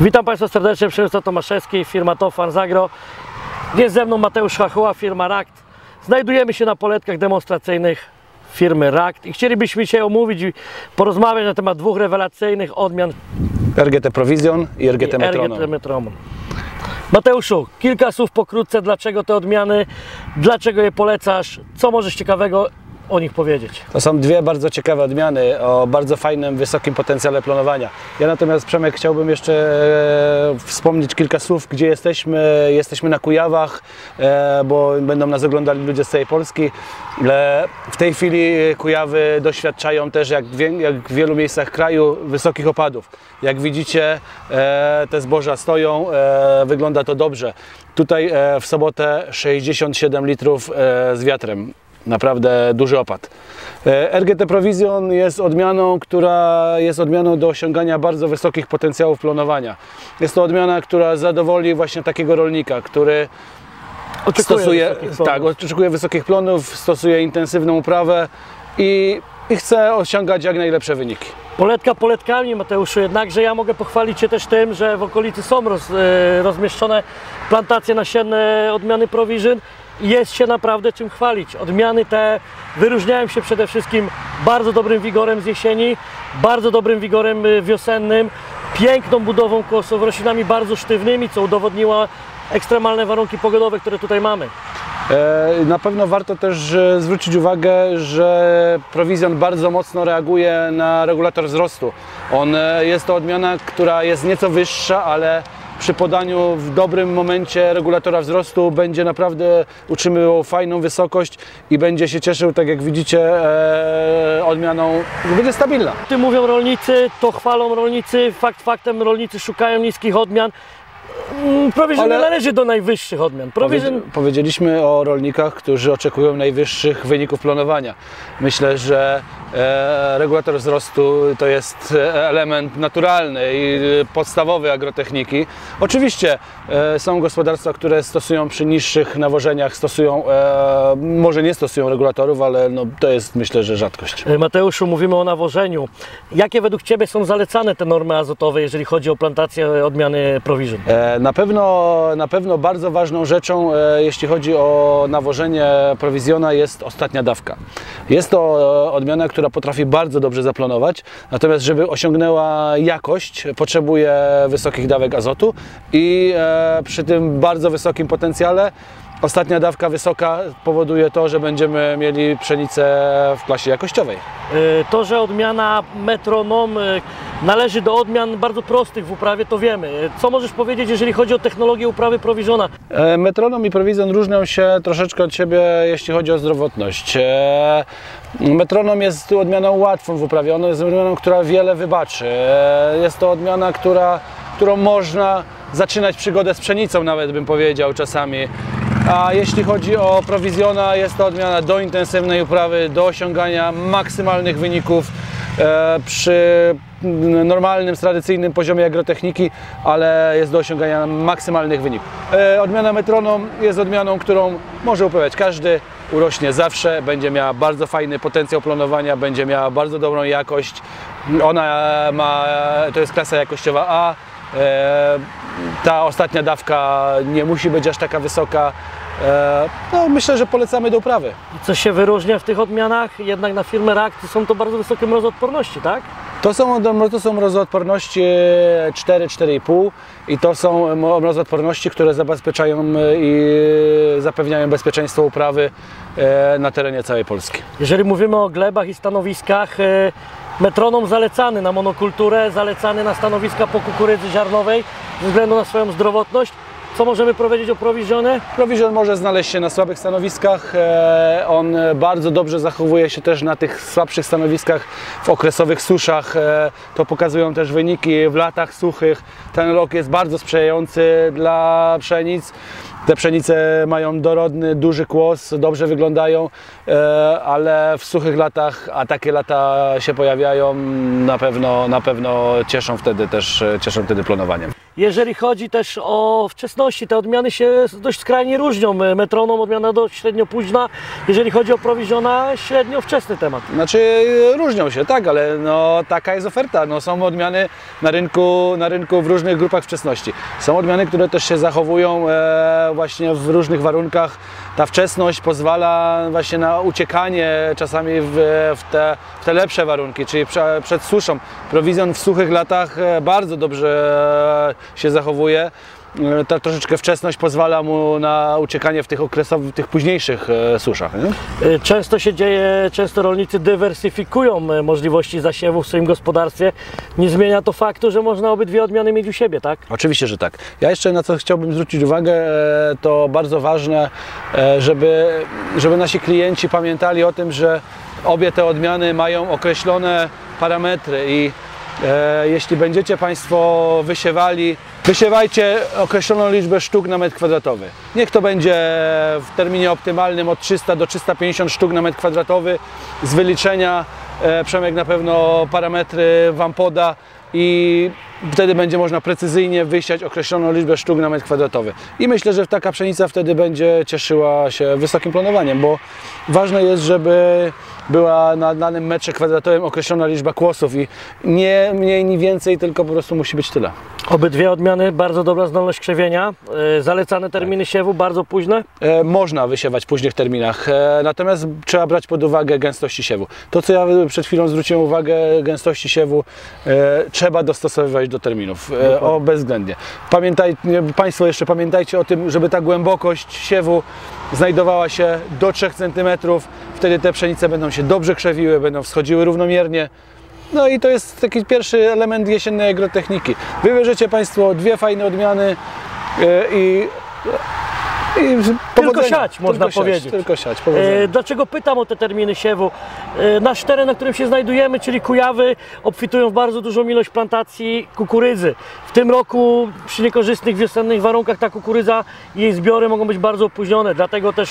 Witam Państwa serdecznie, Przemysław Tomaszewski, firma Top Farms Agro. Jest ze mną Mateusz Hachuła, firma RAKT. Znajdujemy się na poletkach demonstracyjnych firmy RAKT i chcielibyśmy dzisiaj omówić i porozmawiać na temat dwóch rewelacyjnych odmian RGT Provision i RGT Metronom. RGT Metronom. Mateuszu, kilka słów pokrótce, dlaczego te odmiany, dlaczego je polecasz, co możesz ciekawego o nich powiedzieć? To są dwie bardzo ciekawe odmiany o bardzo fajnym, wysokim potencjale planowania. Ja natomiast, Przemek, chciałbym jeszcze e, wspomnieć kilka słów, gdzie jesteśmy. Jesteśmy na Kujawach, e, bo będą nas oglądali ludzie z całej Polski. E, w tej chwili Kujawy doświadczają też, jak, w wielu miejscach kraju, wysokich opadów. Jak widzicie, te zboża stoją, wygląda to dobrze. Tutaj w sobotę 67 litrów z wiatrem. Naprawdę duży opad. E, RGT Provision jest odmianą, która jest odmianą do osiągania bardzo wysokich potencjałów planowania. Jest to odmiana, która zadowoli właśnie takiego rolnika, który Oczekuję stosuje, wysokich tak, plonów. oczekuje wysokich plonów, stosuje intensywną uprawę i, i chce osiągać jak najlepsze wyniki. Poletka poletkami, Mateuszu, jednakże ja mogę pochwalić się też tym, że w okolicy są roz, e, rozmieszczone plantacje nasienne odmiany Provision jest się naprawdę czym chwalić. Odmiany te wyróżniają się przede wszystkim bardzo dobrym wigorem z jesieni, bardzo dobrym wigorem e, wiosennym, piękną budową kłosów, roślinami bardzo sztywnymi, co udowodniła ekstremalne warunki pogodowe, które tutaj mamy. E, Na pewno warto też e, zwrócić uwagę, że Provision bardzo mocno reaguje na regulator wzrostu. On e, jest to odmiana, która jest nieco wyższa, ale przy podaniu w dobrym momencie regulatora wzrostu będzie naprawdę utrzymywał fajną wysokość i będzie się cieszył, tak jak widzicie, e, odmianą, będzie stabilna. Ty mówią rolnicy, to chwalą rolnicy, fakt faktem rolnicy szukają niskich odmian. Mm, Provision Ale- nie należy do najwyższych odmian. Powiedzi- Powiedzieliśmy o rolnikach, którzy oczekują najwyższych wyników planowania. Myślę, że e, regulator wzrostu to jest e, element naturalny i e, podstawowy agrotechniki. Oczywiście e, są gospodarstwa, które stosują przy niższych nawożeniach, stosują, e, może nie stosują regulatorów, ale no, to jest myślę, że rzadkość. E, Mateuszu, mówimy o nawożeniu. Jakie według Ciebie są zalecane te normy azotowe, jeżeli chodzi o plantację odmiany Provision? Na pewno, na pewno bardzo ważną rzeczą, e, jeśli chodzi o nawożenie prowizjona, jest ostatnia dawka. Jest to e, odmiana, która potrafi bardzo dobrze zaplanować, natomiast żeby osiągnęła jakość, potrzebuje wysokich dawek azotu i e, przy tym bardzo wysokim potencjale ostatnia dawka wysoka powoduje to, że będziemy mieli pszenicę w klasie jakościowej. E, To, że odmiana metronom e, należy do odmian bardzo prostych w uprawie, to wiemy. E, Co możesz powiedzieć, jeżeli chodzi o technologię uprawy Provisiona? E, Metronom i Provision różnią się troszeczkę od siebie, jeśli chodzi o zdrowotność. Metronom jest odmianą łatwą w uprawie, ona jest odmianą, która wiele wybaczy. Jest to odmiana, która, którą można zaczynać przygodę z pszenicą, nawet bym powiedział czasami. A jeśli chodzi o prowizjona, jest to odmiana do intensywnej uprawy, do osiągania maksymalnych wyników e, przy normalnym, tradycyjnym poziomie agrotechniki, ale jest do osiągania maksymalnych wyników. E, Odmiana metronom jest odmianą, którą może uprawiać każdy, urośnie zawsze, będzie miała bardzo fajny potencjał planowania, będzie miała bardzo dobrą jakość. Ona ma, to jest klasa jakościowa A. E, Ta ostatnia dawka nie musi być aż taka wysoka. E, No, myślę, że polecamy do uprawy. Co się wyróżnia w tych odmianach? Jednak na firmę RAKT są to bardzo wysokie mrozoodporności, tak? To są, to są mrozoodporności 4-4,5 i to są mrozoodporności, które zabezpieczają e, i zapewniają bezpieczeństwo uprawy e, na terenie całej Polski. Jeżeli mówimy o glebach i stanowiskach, e, metronom zalecany na monokulturę, zalecany na stanowiska po kukurydzy ziarnowej ze względu na swoją zdrowotność. Co możemy powiedzieć o Provisionie? Provision może znaleźć się na słabych stanowiskach. e, On bardzo dobrze zachowuje się też na tych słabszych stanowiskach w okresowych suszach. e, To pokazują też wyniki w latach suchych. Ten rok jest bardzo sprzyjający dla pszenic. Te pszenice mają dorodny, duży kłos, dobrze wyglądają, e, ale w suchych latach, a takie lata się pojawiają, na pewno, na pewno cieszą wtedy też cieszą wtedy plonowaniem. Jeżeli chodzi też o wczesności, te odmiany się dość skrajnie różnią. Metronom odmiana do średnio późna, jeżeli chodzi o prowiziona, średnio wczesny temat. Znaczy różnią się, tak, ale no, taka jest oferta. No, są odmiany na rynku, na rynku w różnych grupach wczesności. Są odmiany, które też się zachowują e, właśnie w różnych warunkach. Ta wczesność pozwala właśnie na uciekanie czasami w, w, te, w te lepsze warunki, czyli prze, przed suszą. Prowizjon w suchych latach e, bardzo dobrze e, się zachowuje. E, Ta troszeczkę wczesność pozwala mu na uciekanie w tych okresowych, tych późniejszych e, suszach. Nie? Y, Często się dzieje, często rolnicy dywersyfikują e, możliwości zasiewu w swoim gospodarstwie. Nie zmienia to faktu, że można obydwie odmiany mieć u siebie, tak? Oczywiście, że tak. Ja jeszcze na co chciałbym zwrócić uwagę, e, to bardzo ważne, e, żeby, żeby nasi klienci pamiętali o tym, że obie te odmiany mają określone parametry i e, jeśli będziecie Państwo wysiewali, wysiewajcie określoną liczbę sztuk na metr kwadratowy. Niech to będzie w terminie optymalnym od 300 do 350 sztuk na metr kwadratowy z wyliczenia. E, Przemek na pewno parametry Wam poda i wtedy będzie można precyzyjnie wysiać określoną liczbę sztuk na metr kwadratowy. I myślę, że taka pszenica wtedy będzie cieszyła się wysokim planowaniem, bo ważne jest, żeby była na danym metrze kwadratowym określona liczba kłosów i nie mniej, ni więcej, tylko po prostu musi być tyle. Obydwie odmiany, bardzo dobra zdolność krzewienia. y, Zalecane terminy siewu, bardzo późne. E, można wysiewać w późnych terminach, e, natomiast trzeba brać pod uwagę gęstości siewu. To, co ja przed chwilą zwróciłem uwagę, gęstości siewu e, trzeba dostosowywać do terminów, e, o, bezwzględnie. Pamiętaj, Państwo jeszcze pamiętajcie o tym, żeby ta głębokość siewu znajdowała się do 3 cm, wtedy te pszenice będą się dobrze krzewiły, będą wschodziły równomiernie. No i to jest taki pierwszy element jesiennej agrotechniki. Wybierzecie Państwo dwie fajne odmiany e, i powodzenia. siać, można tylko powiedzieć. Siać, tylko siać. E, Dlaczego pytam o te terminy siewu? E, Nasz teren, na którym się znajdujemy, czyli Kujawy, obfitują w bardzo dużą ilość plantacji kukurydzy. W tym roku przy niekorzystnych wiosennych warunkach ta kukurydza i jej zbiory mogą być bardzo opóźnione, dlatego też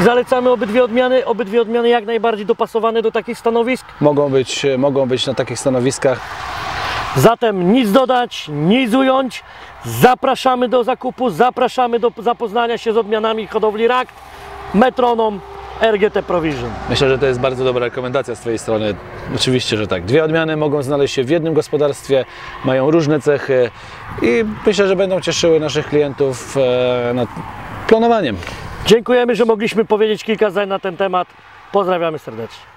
zalecamy obydwie odmiany, obydwie odmiany jak najbardziej dopasowane do takich stanowisk. Mogą być, mogą być na takich stanowiskach. Zatem nic dodać, nic ująć. Zapraszamy do zakupu, zapraszamy do zapoznania się z odmianami hodowli RAKT, Metronom, RGT Provision. Myślę, że to jest bardzo dobra rekomendacja z Twojej strony. Oczywiście, że tak. Dwie odmiany mogą znaleźć się w jednym gospodarstwie, mają różne cechy i myślę, że będą cieszyły naszych klientów e, nad planowaniem. Dziękujemy, że mogliśmy powiedzieć kilka zdań na ten temat. Pozdrawiamy serdecznie.